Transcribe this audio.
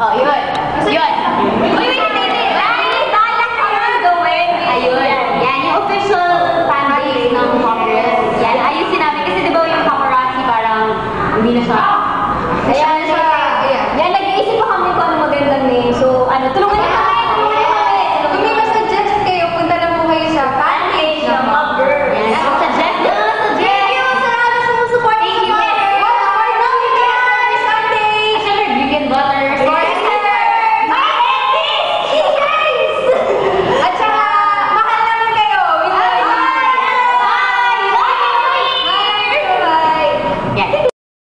呃，因为